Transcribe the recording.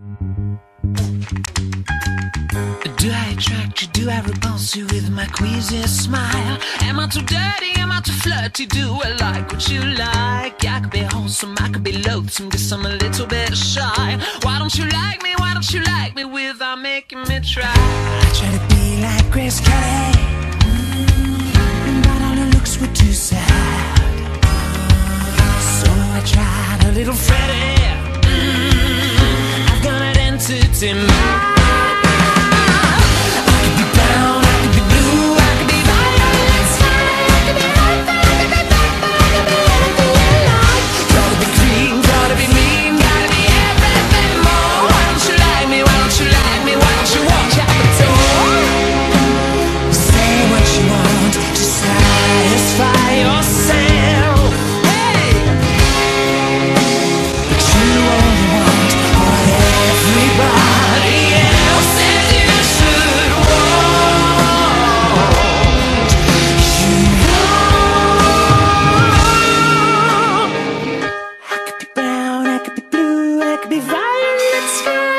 Do I attract you? Do I repulse you with my queasy smile? Am I too dirty? Am I too flirty? Do I like what you like? I could be wholesome, I could be loathsome, guess I'm a little bit shy. Why don't you like me? Why don't you like me without making me try? I try to be like Grace Kelly, mm, but all her looks were too sad. So I tried a little Freddie. Mm, I've it's fine.